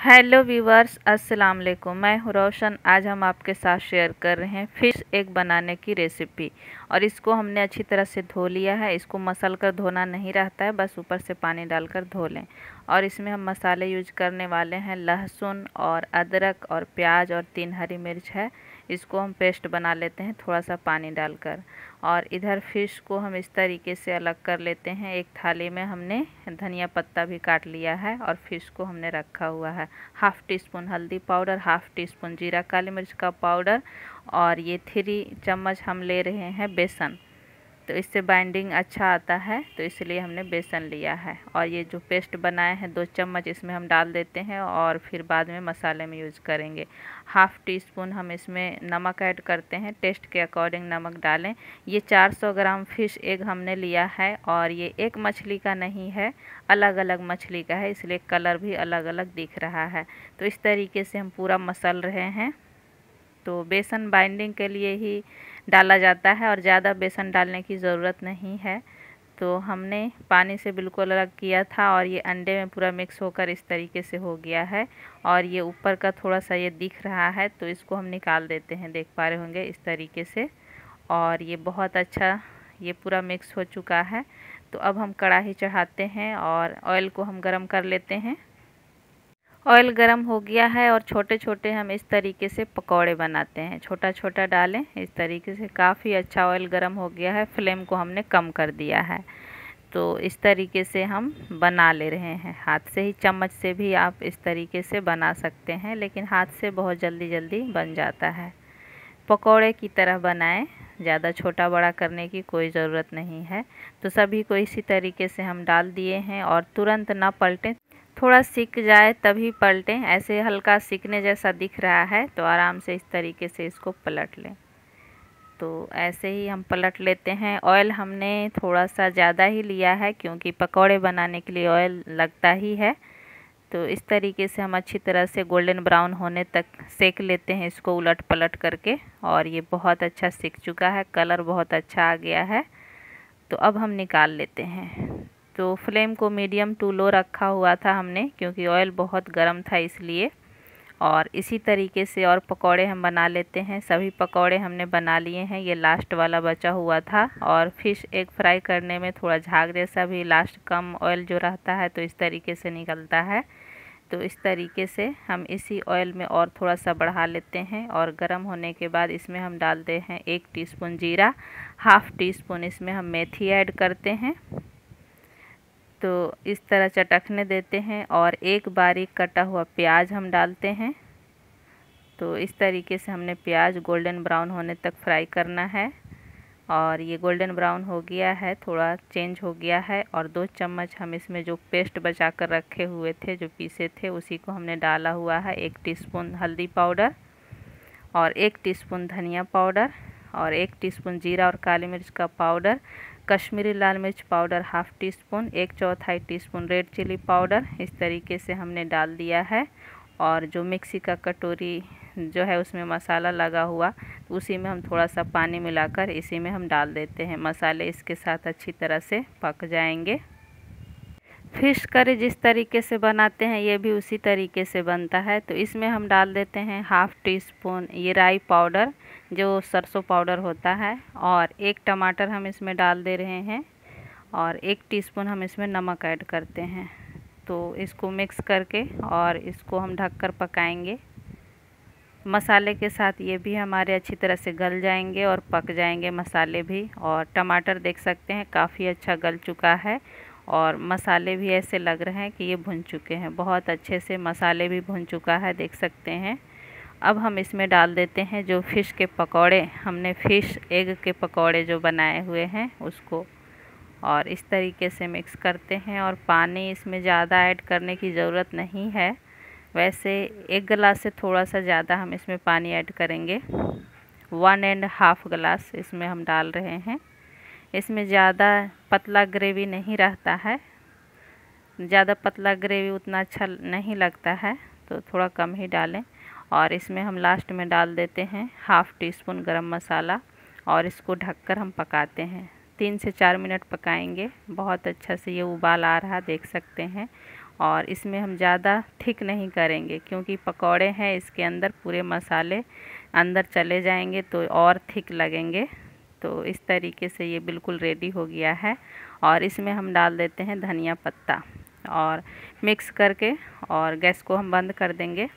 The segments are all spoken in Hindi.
हेलो व्यूवर्स, अस्सलाम वालेकुम। मैं रोशन। आज हम आपके साथ शेयर कर रहे हैं फ़िश एग बनाने की रेसिपी। और इसको हमने अच्छी तरह से धो लिया है। इसको मसल कर धोना नहीं रहता है, बस ऊपर से पानी डालकर धो लें। और इसमें हम मसाले यूज़ करने वाले हैं लहसुन और अदरक और प्याज और तीन हरी मिर्च है। इसको हम पेस्ट बना लेते हैं थोड़ा सा पानी डालकर। और इधर फ़िश को हम इस तरीके से अलग कर लेते हैं। एक थाली में हमने धनिया पत्ता भी काट लिया है और फ़िश को हमने रखा हुआ है। हाफ़ टी स्पून हल्दी पाउडर, हाफ़ टी स्पून जीरा, काली मिर्च का पाउडर और ये थ्री चम्मच हम ले रहे हैं बेसन। तो इससे बाइंडिंग अच्छा आता है तो इसलिए हमने बेसन लिया है। और ये जो पेस्ट बनाए हैं, दो चम्मच इसमें हम डाल देते हैं और फिर बाद में मसाले में यूज़ करेंगे। हाफ़ टी स्पून हम इसमें नमक ऐड करते हैं टेस्ट के अकॉर्डिंग नमक डालें। ये 400 ग्राम फ़िश एग हमने लिया है और ये एक मछली का नहीं है अलग अलग मछली का है, इसलिए कलर भी अलग अलग दिख रहा है। तो इस तरीके से हम पूरा मसल रहे हैं। तो बेसन बाइंडिंग के लिए ही डाला जाता है और ज़्यादा बेसन डालने की ज़रूरत नहीं है। तो हमने पानी से बिल्कुल अलग किया था और ये अंडे में पूरा मिक्स होकर इस तरीके से हो गया है और ये ऊपर का थोड़ा सा ये दिख रहा है तो इसको हम निकाल देते हैं, देख पा रहे होंगे इस तरीके से। और ये बहुत अच्छा ये पूरा मिक्स हो चुका है। तो अब हम कढ़ाई चढ़ाते हैं और ऑयल को हम गरम कर लेते हैं। ऑयल गरम हो गया है और छोटे छोटे हम इस तरीके से पकौड़े बनाते हैं। छोटा छोटा डालें, इस तरीके से काफ़ी अच्छा ऑयल गरम हो गया है, फ्लेम को हमने कम कर दिया है। तो इस तरीके से हम बना ले रहे हैं। हाथ से ही, चम्मच से भी आप इस तरीके से बना सकते हैं, लेकिन हाथ से बहुत जल्दी जल्दी बन जाता है। पकौड़े की तरह बनाएँ, ज़्यादा छोटा बड़ा करने की कोई ज़रूरत नहीं है। तो सभी को इसी तरीके से हम डाल दिए हैं और तुरंत ना पलटें थोड़ा सीख जाए तभी पलटें। ऐसे हल्का सीखने जैसा दिख रहा है तो आराम से इस तरीके से इसको पलट लें। तो ऐसे ही हम पलट लेते हैं। ऑयल हमने थोड़ा सा ज़्यादा ही लिया है, क्योंकि पकौड़े बनाने के लिए ऑयल लगता ही है। तो इस तरीके से हम अच्छी तरह से गोल्डन ब्राउन होने तक सेक लेते हैं इसको उलट पलट करके, और ये बहुत अच्छा सीख चुका है। कलर बहुत अच्छा आ गया है। तो अब हम निकाल लेते हैं। तो फ्लेम को मीडियम टू लो रखा हुआ था हमने, क्योंकि ऑयल बहुत गर्म था इसलिए। और इसी तरीके से और पकौड़े हम बना लेते हैं। सभी पकौड़े हमने बना लिए हैं। ये लास्ट वाला बचा हुआ था। और फ़िश एग फ्राई करने में थोड़ा झाग जैसा भी लास्ट कम ऑयल जो रहता है तो इस तरीके से निकलता है। तो इस तरीके से हम इसी ऑयल में और थोड़ा सा बढ़ा लेते हैं। और गर्म होने के बाद इसमें हम डालते हैं एक टीस्पून जीरा हाफ़ टी स्पून इसमें हम मेथी ऐड करते हैं। तो इस तरह चटकने देते हैं और एक बारीक कटा हुआ प्याज हम डालते हैं। तो इस तरीके से हमने प्याज गोल्डन ब्राउन होने तक फ्राई करना है। और ये गोल्डन ब्राउन हो गया है, थोड़ा चेंज हो गया है और दो चम्मच हम इसमें जो पेस्ट बचा कर रखे हुए थे, जो पीसे थे, उसी को हमने डाला हुआ है। एक टीस्पून हल्दी पाउडर और एक टीस्पून धनिया पाउडर और एक टीस्पून जीरा और काली मिर्च का पाउडर कश्मीरी लाल मिर्च पाउडर हाफ़ टी स्पून एक चौथाई teaspoon red chilli powder, इस तरीके से हमने डाल दिया है। और जो मिक्सी का कटोरी जो है उसमें मसाला लगा हुआ, उसी में हम थोड़ा सा पानी मिलाकर इसी में हम डाल देते हैं। मसाले इसके साथ अच्छी तरह से पक जाएँगे। फ़िश करी जिस तरीके से बनाते हैं, ये भी उसी तरीके से बनता है। तो इसमें हम डाल देते हैं हाफ़ टी स्पून ये राई पाउडर, जो सरसों पाउडर होता है, और एक टमाटर हम इसमें डाल दे रहे हैं, और एक टीस्पून हम इसमें नमक ऐड करते हैं। तो इसको मिक्स करके और इसको हम ढककर पकाएँगे। मसाले के साथ ये भी हमारे अच्छी तरह से गल जाएँगे और पक जाएँगे मसाले भी, और टमाटर देख सकते हैं, काफ़ी अच्छा गल चुका है। और मसाले भी ऐसे लग रहे हैं कि ये भुन चुके हैं। बहुत अच्छे से मसाले भी भुन चुका है, देख सकते हैं। अब हम इसमें डाल देते हैं जो फ़िश के पकौड़े, हमने फ़िश एग के पकौड़े जो बनाए हुए हैं उसको। और इस तरीके से मिक्स करते हैं और पानी इसमें ज़्यादा ऐड करने की ज़रूरत नहीं है। वैसे एक गिलास से थोड़ा सा ज़्यादा हम इसमें पानी ऐड करेंगे। वन एंड हाफ़ गिलास इसमें हम डाल रहे हैं। इसमें ज़्यादा पतला ग्रेवी नहीं रहता है। ज़्यादा पतला ग्रेवी उतना अच्छा नहीं लगता है तो थोड़ा कम ही डालें। और इसमें हम लास्ट में डाल देते हैं हाफ़ टी स्पून गर्म मसाला और इसको ढककर हम पकाते हैं। तीन से चार मिनट पकाएँगे, बहुत अच्छा से ये उबाल आ रहा, देख सकते हैं। और इसमें हम ज़्यादा थिक नहीं करेंगे, क्योंकि पकौड़े हैं, इसके अंदर पूरे मसाले अंदर चले जाएँगे तो और थिक लगेंगे। तो इस तरीके से ये बिल्कुल रेडी हो गया है। और इसमें हम डाल देते हैं धनिया पत्ता और मिक्स करके और गैस को हम बंद कर देंगे।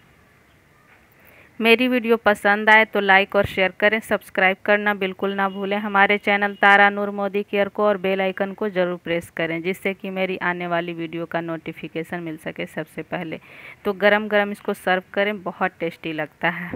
मेरी वीडियो पसंद आए तो लाइक और शेयर करें। सब्सक्राइब करना बिल्कुल ना भूलें। हमारे चैनल तारा नूर मोदी केयर को और बेल आइकन को ज़रूर प्रेस करें, जिससे कि मेरी आने वाली वीडियो का नोटिफिकेशन मिल सके सबसे पहले। तो गरम गरम इसको सर्व करें, बहुत टेस्टी लगता है।